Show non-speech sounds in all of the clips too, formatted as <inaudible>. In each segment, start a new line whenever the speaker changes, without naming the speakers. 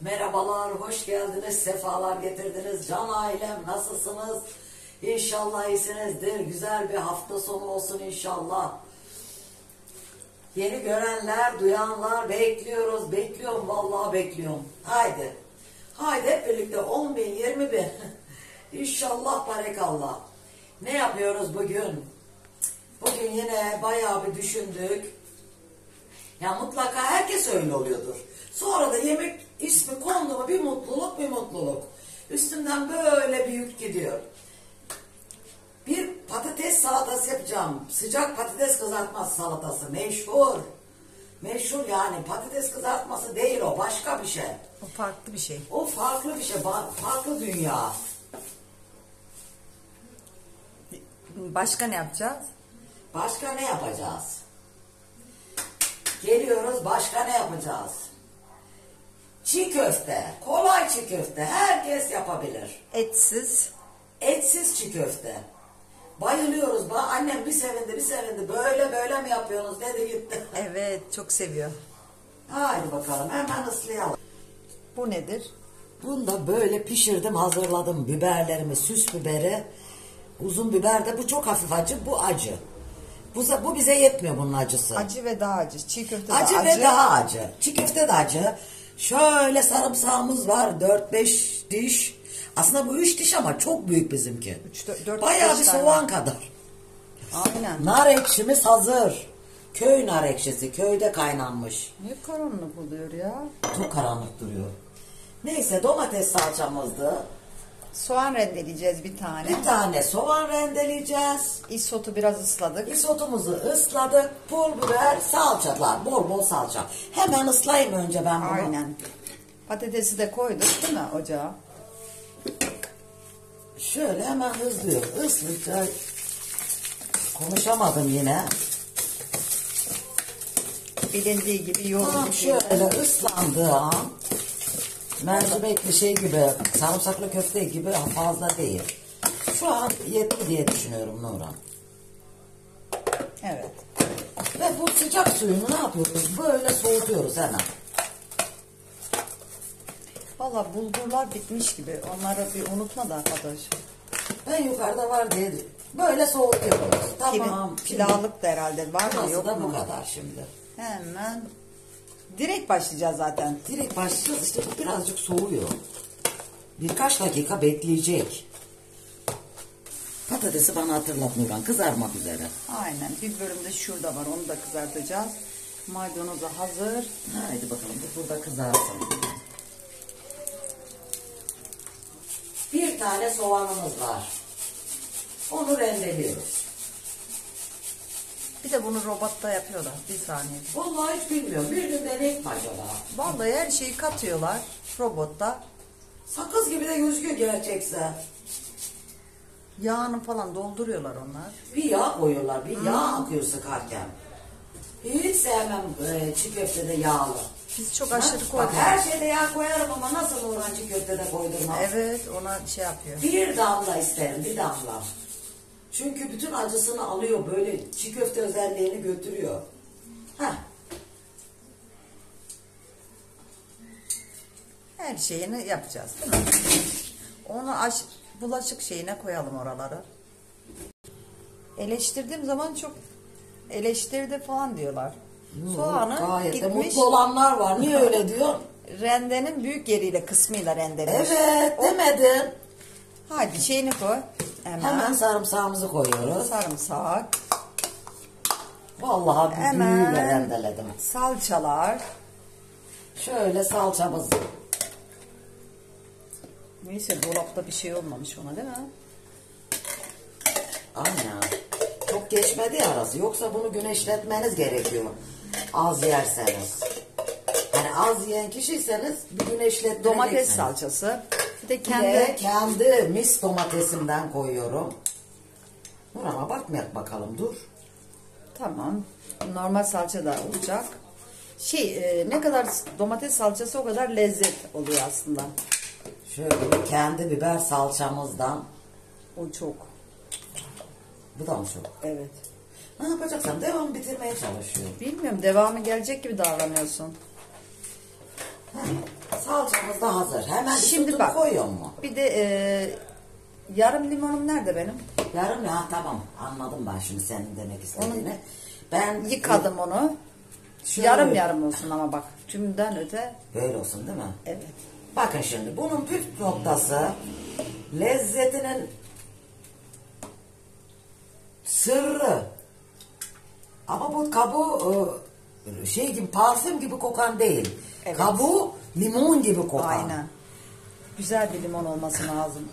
Merhabalar, hoş geldiniz, sefalar getirdiniz. Can ailem, nasılsınız? İnşallah iyisinizdir. Güzel bir hafta sonu olsun inşallah. Yeni görenler, duyanlar bekliyoruz. Bekliyorum, vallahi bekliyorum. Haydi. Haydi hep birlikte 10 bin, 20 bin. <laughs> İnşallah barekallah. Ne yapıyoruz bugün? Bugün yine bayağı bir düşündük. Ya mutlaka herkes öyle oluyordur. Sonra da yemek ismi kondu bir mutluluk bir mutluluk. Üstümden böyle bir yük gidiyor. Bir patates salatası yapacağım. Sıcak patates kızartması salatası. Meşhur. Meşhur yani patates kızartması değil o başka bir şey.
O farklı bir şey.
O farklı bir şey. Farklı dünya.
Başka ne yapacağız?
Başka ne yapacağız? Geliyoruz başka ne yapacağız? Çiğ köfte. Kolay çiğ köfte. Herkes yapabilir.
Etsiz.
Etsiz çiğ köfte. Bayılıyoruz. Ba- Annem bir sevindi bir sevindi. Böyle böyle mi yapıyorsunuz dedi gitti. <laughs>
Evet çok seviyor.
Haydi bakalım hemen ıslayalım.
Bu nedir?
Bunu da böyle pişirdim hazırladım. Biberlerimi süs biberi. Uzun biber de bu çok hafif acı bu acı. Bu, bu bize yetmiyor bunun acısı.
Acı ve daha acı. Çiğ köfte
Acı,
acı.
ve daha acı. Çiğ köfte de acı. Şöyle sarımsağımız var. 4-5 diş. Aslında bu 3 diş ama çok büyük bizimki.
Üç, dört- dört,
Bayağı
beş
bir soğan
var.
kadar.
Aynen.
Nar ekşimiz hazır. Köy nar ekşisi. Köyde kaynanmış.
Ne karanlık oluyor ya.
Çok karanlık duruyor. Neyse domates salçamızdı.
Soğan rendeleyeceğiz bir tane.
Bir tane soğan rendeleyeceğiz.
Isotu biraz ısladık.
Isotumuzu ısladık. Pul biber, salçalar. Bol bol salça. Hemen ıslayayım önce ben bunu.
Aynen. Patatesi de koyduk değil mi ocağa?
Şöyle hemen hızlıyor. Hızlıca konuşamadım yine.
Bilindiği gibi
Tam
yoğurduk.
şöyle ıslandığı an mercimekli şey gibi sarımsaklı köfte gibi fazla değil. Şu an yetti diye düşünüyorum Nurhan.
Evet.
Ve bu sıcak suyunu ne yapıyoruz? Böyle soğutuyoruz hemen.
Valla bulgurlar bitmiş gibi. Onları bir unutma da arkadaş.
Ben yukarıda var diye böyle soğutuyoruz. Tamam.
Pilavlık da herhalde var mı yok
da
mu?
bu kadar şimdi.
Hemen. Direkt başlayacağız zaten.
Direkt başlayacağız işte bu birazcık soğuyor. Birkaç dakika bekleyecek. Patatesi bana hatırlat Nurhan kızarmak üzere.
Aynen. Bir bölümde şurada var. Onu da kızartacağız. Maydanozu hazır.
Haydi bakalım bu burada kızarsın. Bir tane soğanımız var. Onu rendeliyoruz.
Bir de bunu robotta yapıyorlar. Bir saniye.
Vallahi hiç bilmiyorum. Bir gün deneyip mi acaba?
Vallahi her şeyi katıyorlar robotta.
Sakız gibi de gözüküyor gerçekse.
Yağını falan dolduruyorlar onlar.
Bir yağ koyuyorlar. Bir yağ akıyor sıkarken. Hiç sevmem e, çiğ köftede yağlı.
Biz çok aşırı
Bak,
koyduk.
her şeyde yağ koyarım ama nasıl Orhan çiğ köftede koydurmam.
Evet ona şey yapıyor.
Bir damla isterim, bir damla. Çünkü bütün acısını alıyor, böyle çiğ köfte özelliğini götürüyor. Heh,
Her şeyini yapacağız değil mi? Onu aş, bulaşık şeyine koyalım oraları. Eleştirdiğim zaman çok eleştirdi falan diyorlar. Soğanı
gayet de
gitmiş
mutlu olanlar var. Niye öyle diyor?
rendenin büyük yeriyle kısmıyla rendelemiş.
Evet, demedim.
Hadi şeyini koy. Hemen,
Hemen sarımsağımızı koyuyoruz.
sarımsak,
Vallahi bir büyüyle rendeledim.
salçalar.
Şöyle salçamız.
Neyse dolapta bir şey olmamış ona değil mi?
Aynen. Çok geçmedi ya arası. Yoksa bunu güneşletmeniz gerekiyor. Az yerseniz. Hani az yiyen kişiyseniz bir güneşletmeyeceksiniz.
Domates salçası. De kendi
de kendi mis domatesimden koyuyorum. Dur ama bakmayak bakalım dur.
Tamam. Normal salça da olacak. Şey e, ne kadar domates salçası o kadar lezzet oluyor aslında.
Şöyle kendi biber salçamızdan.
O çok.
Bu da mı çok?
Evet.
Ne yapacaksam devam bitirmeye çalışıyorum.
Bilmiyorum devamı gelecek gibi davranıyorsun.
Salçamız da hazır. Hemen
Şimdi
Şimdi
bak.
koyuyor mu?
Bir de e, yarım limonum nerede benim?
Yarım ya tamam anladım ben şimdi senin demek istediğini. Ben
Yıkadım onu.
Şöyle-
Yarım yarım olsun ama bak. Tümden öte.
Böyle olsun değil mi?
Evet.
Bakın şimdi bunun püf noktası lezzetinin sırrı. Ama bu kabuğu e, şey gibi parfüm gibi kokan değil.
Evet.
Kabuğu limon gibi kokan.
Aynen. Güzel bir limon olması lazım.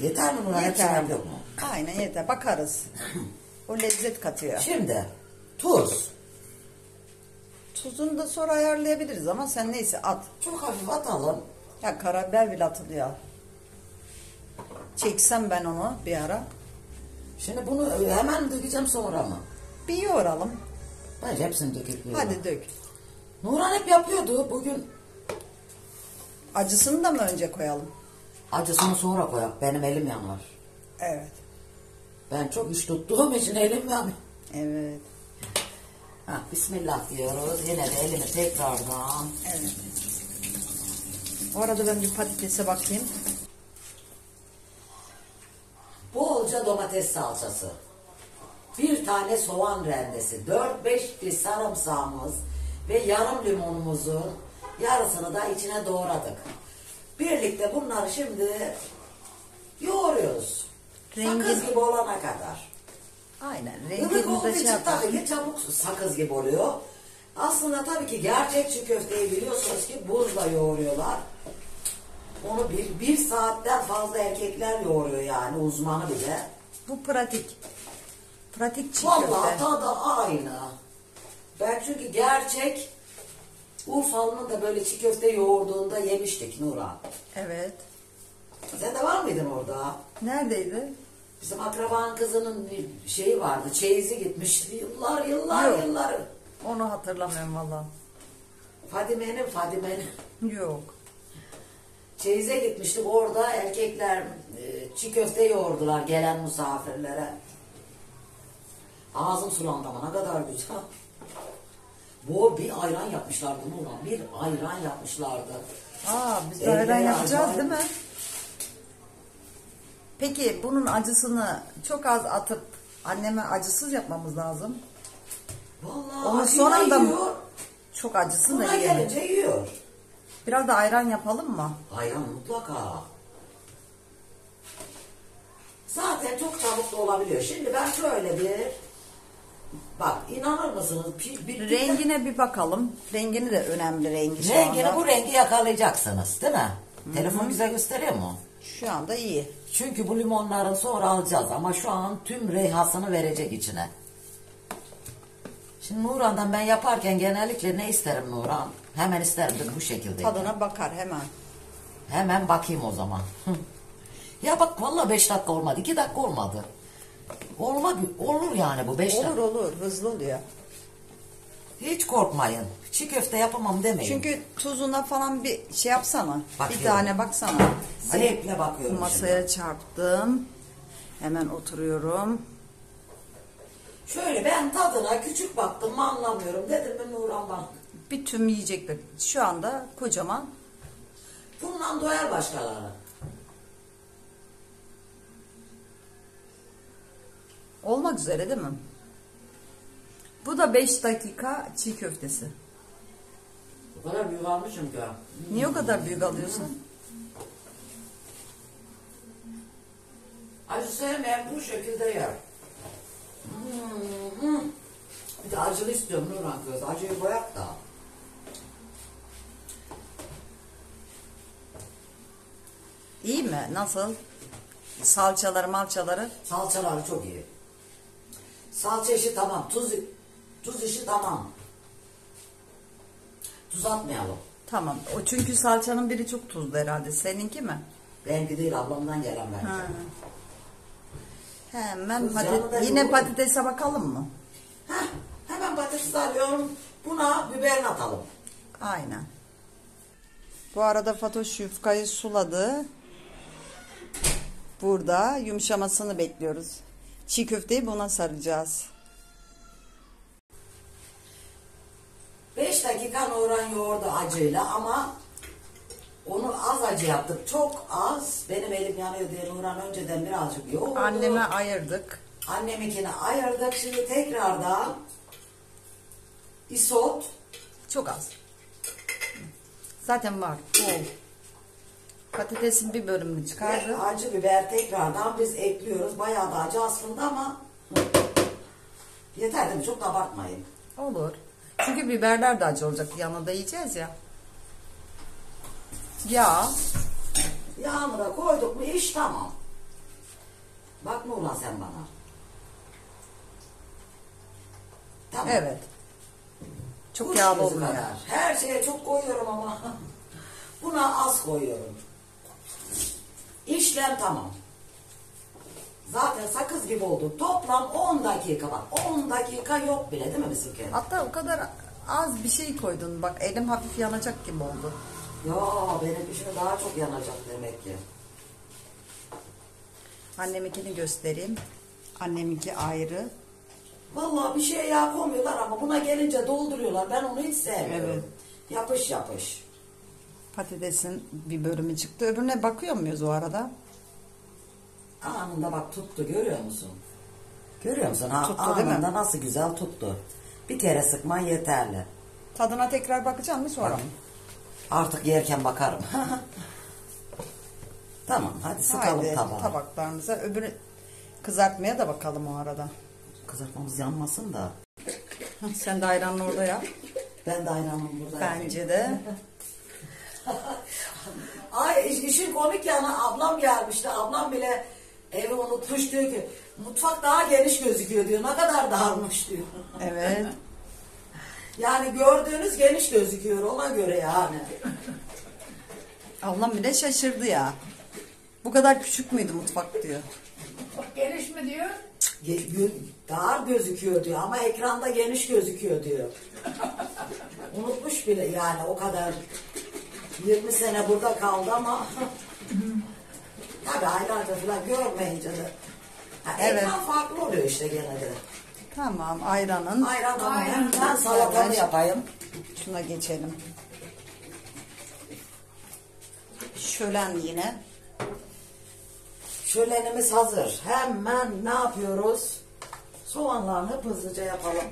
Yeter mi buna?
Yeter.
Yok mu?
Aynen yeter. Bakarız. O lezzet katıyor.
Şimdi tuz.
Tuzunu da sonra ayarlayabiliriz ama sen neyse at.
Çok hafif atalım.
Ya karabiber bile atılıyor. Çeksem ben onu bir ara.
Şimdi bunu hemen dökeceğim sonra mı?
Bir yoğuralım.
Bence hepsini yiyorum.
Hadi dök.
Nurhan hep yapıyordu. Bugün
Acısını da mı önce koyalım?
acısını sonra koyak. Benim elim yanar.
Evet.
Ben çok iş tuttuğum için elim yanıyor.
Evet.
Ha, Bismillah diyoruz. Yine de elimi tekrardan.
Evet. O arada ben bir patatese bakayım.
Bolca domates salçası. Bir tane soğan rendesi. 4-5 diş sarımsağımız ve yarım limonumuzun yarısını da içine doğradık. Birlikte bunları şimdi yoğuruyoruz.
Rengi-
Sakız gibi olana kadar.
Aynen. Rengini
olduğu
şey
için
yapalım.
tabii ki çabuk sakız gibi oluyor. Aslında tabii ki gerçek çiğ köfteyi biliyorsunuz ki buzla yoğuruyorlar. Onu bir, bir saatten fazla erkekler yoğuruyor yani uzmanı bile.
Bu pratik. Pratik çiğ
Vallahi
köfte.
tadı aynı. Ben çünkü gerçek Urfalı'nın da böyle çiğ köfte yoğurduğunda yemiştik Nura.
Evet.
Sen de var mıydın orada?
Neredeydi?
Bizim akrabanın kızının bir şeyi vardı. Çeyizi gitmişti. Yıllar yıllar
Yok.
yıllar.
Onu hatırlamıyorum valla.
Fadime'nin Fadime'nin
Yok.
Çeyize gitmiştik orada erkekler e, çiğ köfte yoğurdular gelen misafirlere. Ağzım sulandı ama ne kadar güzel. Bu bir ayran yapmışlardı Nurhan. Bir ayran yapmışlardı.
Aa biz de ayran
ya,
yapacağız
ayran.
değil mi? Peki bunun acısını çok az atıp anneme acısız yapmamız lazım.
Vallahi
Onu son anda mı?
yiyor.
Çok acısını
Buna
yiyelim.
gelince yiyor.
Biraz da ayran yapalım mı?
Ayran mutlaka. Zaten çok çabuk da olabiliyor. Şimdi ben şöyle bir bak inanır mısınız? Bir, bir,
Rengine bir bakalım. Rengini de önemli rengi şu
Rengini
anda.
bu rengi yakalayacaksınız değil mi? Telefon güzel gösteriyor mu?
Şu anda iyi.
Çünkü bu limonları sonra alacağız ama şu an tüm reyhasını verecek içine. Şimdi Nurhan'dan ben yaparken genellikle ne isterim Nurhan? Hemen isterim de bu şekilde.
Tadına bakar hemen.
Hemen bakayım o zaman. <laughs> Ya bak vallahi 5 dakika olmadı. 2 dakika olmadı. Olma, olur yani bu 5 dakika.
Olur olur hızlı oluyor.
Hiç korkmayın. Çiğ köfte yapamam demeyin.
Çünkü tuzuna falan bir şey yapsana.
Bakıyorum.
Bir tane baksana.
zevkle bakıyorum
Masaya çarptım. Hemen oturuyorum.
Şöyle ben tadına küçük baktım mı anlamıyorum. Dedim mi Nurhan bak.
Bir tüm yiyecekler. Şu anda kocaman.
Bundan doyar başkaları.
Olmak üzere değil mi? Bu da 5 dakika çiğ köftesi.
O kadar büyük almışım ki.
Niye o kadar büyük alıyorsun?
Acı sevmeyen bu şekilde yer. Hmm. Bir de acılı istiyorum Nurhan kız. Acıyı koyak da.
Mi? Nasıl? Salçaları malçaları.
Salçaları çok iyi. Salça işi tamam. Tuz, tuz işi tamam. Tuz atmayalım.
Tamam. O çünkü salçanın biri çok tuzlu herhalde. Seninki mi?
Benimki değil ablamdan gelen bence.
Ha. Hemen
da
yine patatese bakalım mı?
Heh, hemen patates alıyorum. Buna biberini atalım.
Aynen. Bu arada Fatoş yufkayı suladı. Burada yumuşamasını bekliyoruz. Çiğ köfteyi buna saracağız.
5 dakika Nurhan yoğurdu acıyla ama onu az acı yaptık. Çok az. Benim elim yanıyor diye Nurhan önceden birazcık yoğurdu.
Anneme ayırdık.
Anneminkini ayırdık. Şimdi tekrardan isot.
Çok az. Zaten var. Bol. Patatesin bir bölümünü çıkardı.
Ve acı biber tekrardan biz ekliyoruz. Bayağı da acı aslında ama yeter değil mi? Çok da abartmayın.
Olur. Çünkü biberler de acı olacak. Yanında yiyeceğiz ya. Yağ.
Yağını da koyduk mu iş tamam. Bak Nurhan sen bana. Tamam.
Evet. Çok
Kuş
yağlı olmuyor.
kadar. Her şeye çok koyuyorum ama <laughs> buna az koyuyorum. İşlem tamam. Zaten sakız gibi oldu. Toplam 10 dakika bak. 10 dakika yok bile değil mi bisiklet?
Hatta o kadar az bir şey koydun. Bak elim hafif yanacak gibi oldu.
Ya benim işim daha çok yanacak demek ki.
Anneminkini göstereyim. Anneminki ayrı.
Vallahi bir şey yağ koymuyorlar ama buna gelince dolduruyorlar. Ben onu hiç sevmiyorum.
Evet.
Yapış yapış.
Patatesin bir bölümü çıktı. Öbürüne bakıyor muyuz o arada?
Anında bak tuttu görüyor musun? Görüyor musun? Ha,
Tuttu değil mi?
anında nasıl güzel tuttu. Bir kere sıkman yeterli.
Tadına tekrar bakacak mı sonra?
Artık yerken bakarım. <laughs> tamam hadi sıkalım
Haydi
tabağa.
tabaklarımıza. Öbürü kızartmaya da bakalım o arada.
Kızartmamız yanmasın da.
Sen de ayranını orada yap.
Ben de ayranımı burada yapayım.
Bence de. <laughs>
Ay iş- işin komik yanı ablam gelmişti. Ablam bile evi unutmuş diyor ki mutfak daha geniş gözüküyor diyor. Ne kadar darmış diyor.
Evet. <laughs>
Yani gördüğünüz geniş gözüküyor ona göre yani.
Ablam bile şaşırdı ya. Bu kadar küçük müydü mutfak diyor.
Çok geniş mi diyor?
Dar gözüküyor diyor ama ekranda geniş gözüküyor diyor. <laughs> Unutmuş bile yani o kadar 20 sene burada kaldı ama <laughs> tabi aylarca falan görmeyince de Ha,
Evet.
ekran farklı oluyor işte gene de.
Tamam ayranın.
Ayran tamam
Ayran.
ben salatamı yapayım.
Şuna geçelim. Şölen yine.
Şölenimiz hazır. Hemen ne yapıyoruz? Soğanlarını hızlıca yapalım.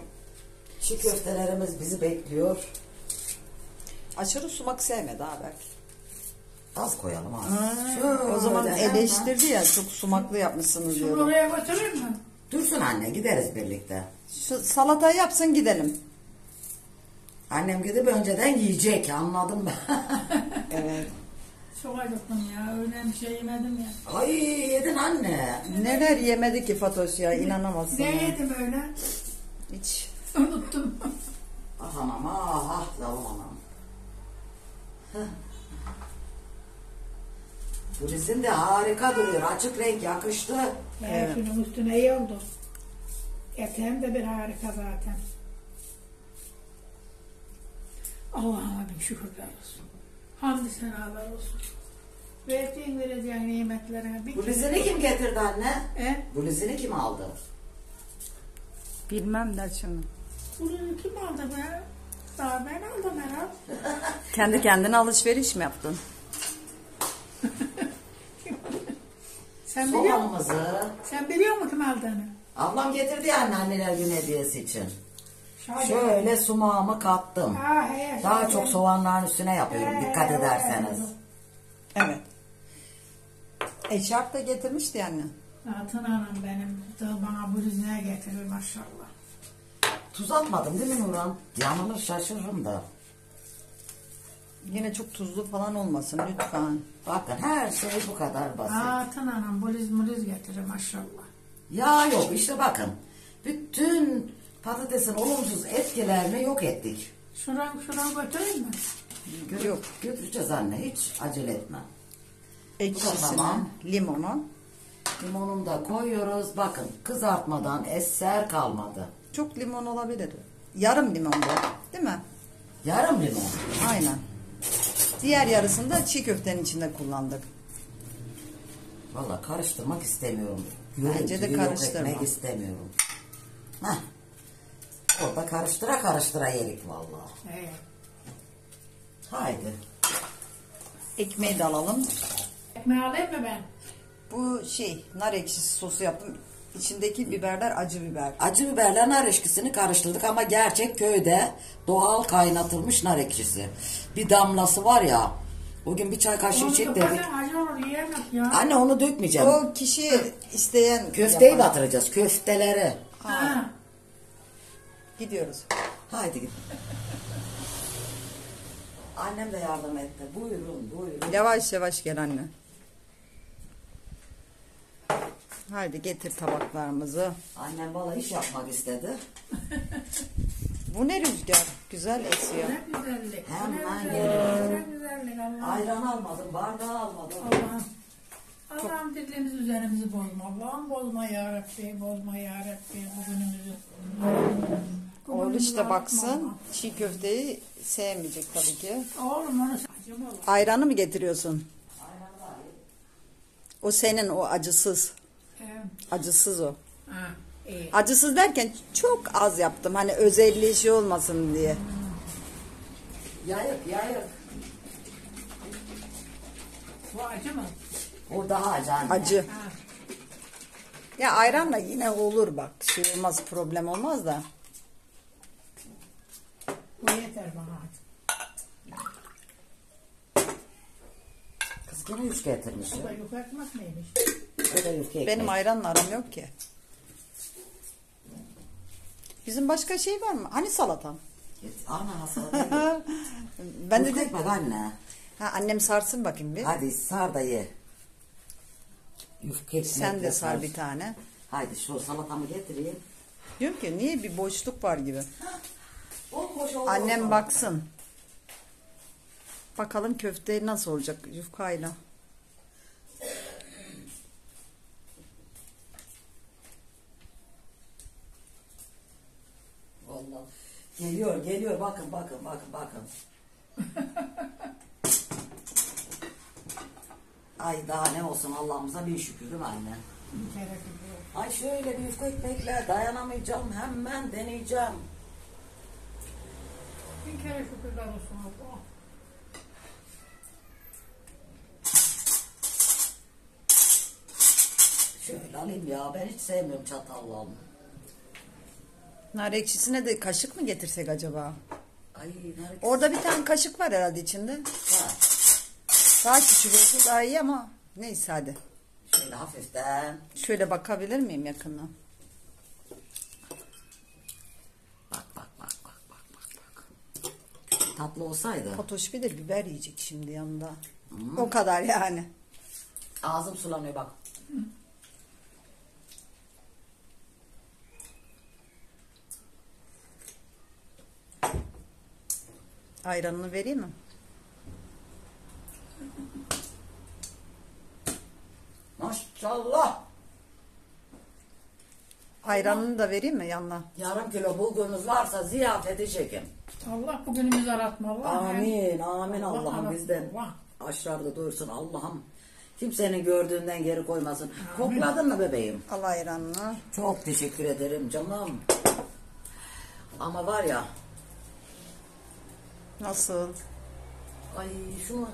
Çiğ köftelerimiz bizi bekliyor.
Aşırı sumak sevmedi ha belki.
Az koyalım az.
o
Şöyle
zaman
hemen.
eleştirdi ya çok sumaklı yapmışsınız
Şunu
diyorum.
oraya götürür mü?
Dursun anne gideriz birlikte.
Şu salatayı yapsın gidelim.
Annem gidip önceden yiyecek anladım ben. <laughs>
Evet.
Çok acıktım ya. Öğlen bir şey yemedim ya.
Ay yedin anne.
Neler yemedi ki Fatoş ya inanamazsın.
Ne
ya.
yedim öyle?
Hiç.
Unuttum.
Ah anam ah ah zavum anam. Bu resim de harika duruyor. Açık renk yakıştı.
Evet. Şunun üstüne iyi oldu. Eteğim de bir harika zaten. Allah'ıma bin şükürler olsun. Hamdü senalar olsun. Verdiğin vereceğin nimetlerine bir
Bu lizini kim getirdi anne?
E?
Bu lizini kim aldı?
Bilmem der şimdi.
Bunu kim aldı be? Daha ben aldım herhalde.
Kendi kendine alışveriş mi yaptın? <laughs>
Sen biliyor musun?
Soğanımızı.
Sen biliyor musun kim aldığını?
Ablam getirdi ya anne anneler gün hediyesi için.
Şahane.
Şöyle sumağımı kattım.
Ha, he,
Daha
şahane.
çok soğanların üstüne yapıyorum dikkat
He,
ederseniz.
Evet. Eşarp da getirmişti yani.
Altın anam benim bana bu rüzgâr getirir maşallah.
Tuz atmadım değil mi Nurhan? Yanılır şaşırırım da.
Yine çok tuzlu falan olmasın lütfen.
Bakın her şey bu kadar basit.
Altın anam bu rüzgâr getirir maşallah.
Ya yok işte bakın. Bütün patatesin olumsuz etkilerini yok ettik.
Şuran şuran götüreyim mi?
Gö-
Yok.
Götüreceğiz anne hiç acele etme.
Ekşisini,
Tamam.
limonu.
Limonunu da koyuyoruz. Bakın kızartmadan eser kalmadı.
Çok limon olabilir. Yarım limon bu. Değil mi?
Yarım limon.
Aynen. Diğer yarısını da çiğ köftenin içinde kullandık.
Valla karıştırmak istemiyorum.
Bence de
yok
karıştırma.
etmek istemiyorum. Heh. Orada karıştıra karıştıra yedik vallahi.
Evet.
Haydi.
Ekmeği de alalım.
Ekmeği alayım mı ben?
Bu şey nar ekşisi sosu yaptım. İçindeki biberler acı biber.
Acı biberle nar ekşisini karıştırdık ama gerçek köyde doğal kaynatılmış nar ekşisi. Bir damlası var ya. O gün bir çay kaşığı içip dedik.
yaparsan acı olur yiyemez ya.
Anne onu dökmeyeceğim.
O kişi isteyen
Köfteyi
yapar.
batıracağız. Köfteleri.
Ha.
Gidiyoruz.
Haydi git. <laughs> Annem de yardım etti. Buyurun buyurun.
Yavaş yavaş gel anne. Haydi getir tabaklarımızı.
Annem bana iş yapmak istedi. <laughs>
Bu ne rüzgar? Güzel esiyor.
Ne güzellik.
Hemen
ne güzellik.
geliyorum.
Ne güzellik Allah.
Ayran almadım, bardağı almadım.
Allah'ım. Allah'ım dilimiz üzerimizi bozma. Allah'ım bozma ya Rabbi. Bozma ya Rabbi bugünümüzü.
Oğul işte baksın. Çiğ köfteyi sevmeyecek tabii ki.
Oğlum onu.
Ayranı mı getiriyorsun? O senin o acısız. Acısız o.
Ha, iyi.
Acısız derken çok az yaptım. Hani özelliği şey olmasın diye.
Yayık yayık.
Bu acı mı?
O daha acı anne.
Acı.
Ha.
Ya ayranla yine olur bak. Şey olmaz problem olmaz da.
Bu yeter bana acı.
Kız gene üç getirmiş.
Bu da
ya.
yukartmak neymiş?
O da yufka ekmek.
Benim ayranla aram yok ki. Bizim başka şey var mı? Hani salatan?
Ana salata. <laughs>
ben de
Yufka
de
ekmek anne.
ha, annem sarsın bakayım bir.
Hadi sar da ye. Yufka.
Sen de sar bir tane.
Haydi şu salatamı getireyim.
Diyorum ki niye bir boşluk var gibi. Annem baksın. Bakalım köfte nasıl olacak yufkayla.
Vallahi. Geliyor geliyor bakın bakın bakın bakın. Ay daha ne olsun Allah'ımıza bir şükür değil mi anne?
Bir kere gidiyor.
Ay şöyle bir yufka ekmekle dayanamayacağım hemen deneyeceğim.
Bir kere şükürler olsun Allah.
Şöyle alayım ya ben hiç sevmiyorum çatalla.
Nar ekşisine de kaşık mı getirsek acaba?
Ay nerede?
Orada bir tane kaşık var herhalde içinde.
Ha,
Daha küçük olsa daha iyi ama neyse hadi.
Şöyle hafiften.
Şöyle bakabilir miyim yakından?
Bak bak bak bak bak bak bak. Tatlı olsaydı
Fatoş bir de biber yiyecek şimdi yanında. O kadar yani.
ağzım sulanıyor bak.
Ayranını vereyim mi?
Maşallah.
Ayranını da vereyim mi yanına?
Yarım kilo bulgurunuz varsa ziyafete çekin.
Allah bugünümüzü aratma Allah.
Amin, amin
Allah
Allah'ım
aratma,
bizden.
Allah.
Aşağıda duyursun Allah'ım. Kimsenin gördüğünden geri koymasın. Kokladın mı bebeğim?
Al ayranını.
Çok teşekkür ederim canım. Ama var ya,
Nasıl?
ay şu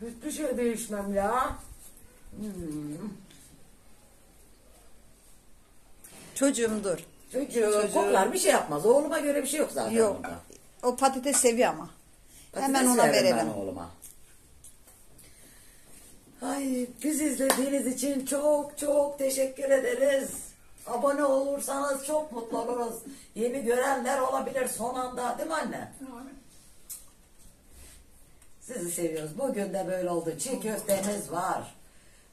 Hiçbir şey değişmem ya. Hmm.
Çocuğum dur.
Çocuğu,
Çocuğu-
koklar bir şey yapmaz. Oğluma göre bir şey yok zaten
Yok.
onda.
O patates seviyor ama. Hemen
Patates
ona
veririm
verelim.
Ben oğluma. Ay biz izlediğiniz için çok çok teşekkür ederiz. Abone olursanız çok mutlu oluruz. Yeni görenler olabilir son anda değil mi anne? Sizi seviyoruz. Bugün de böyle oldu. Çiğ köftemiz var.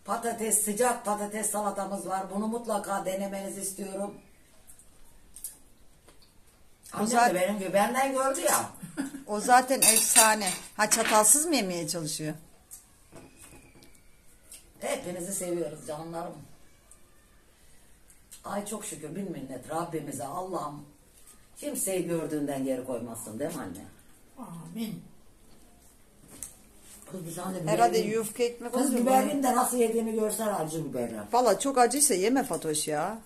Patates, sıcak patates salatamız var. Bunu mutlaka denemenizi istiyorum. Annem
zaten-
de benim gibi benden gördü ya.
O zaten efsane. Ha çatalsız mı yemeye çalışıyor?
Hepinizi seviyoruz canlarım. Ay çok şükür bin minnet Rabbimize Allah'ım kimseyi gördüğünden geri koymasın değil mi anne?
Amin.
Kız bir tane
Herhalde
biberin-
yufka ekmek
Kız biberin de nasıl yediğini görsen acı biberler.
Valla çok acıysa yeme Fatoş ya.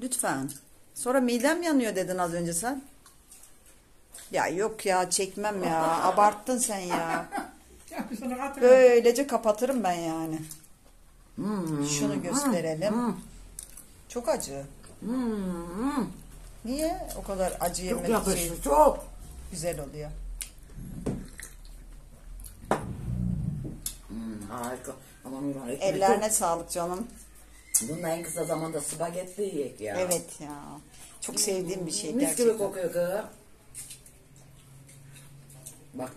Lütfen. Sonra midem yanıyor dedin az önce sen. Ya yok ya çekmem ya. <laughs> Abarttın sen ya. Böylece kapatırım ben yani.
Hmm.
Şunu gösterelim.
Hmm.
Çok acı.
Hmm.
Niye o kadar acı
Çok
yemek şey
yakıştı çok.
güzel oluyor?
Hmm, harika. Ama Nurhan
Ellerine sağlık canım.
çok- Bununla en kısa zamanda spagetti yiyek ya.
Evet ya. Çok sevdiğim bir şey
Mis gibi
gerçekten.
kokuyor kız. Bak.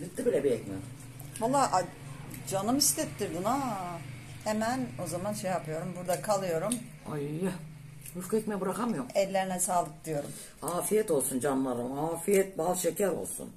Bitti bile bir ekmek.
Valla canım istettirdin ha. Hemen o zaman şey yapıyorum. Burada kalıyorum.
Ay yufka ekmeği bırakamıyorum.
Ellerine sağlık diyorum.
Afiyet olsun canlarım. Afiyet bal şeker olsun.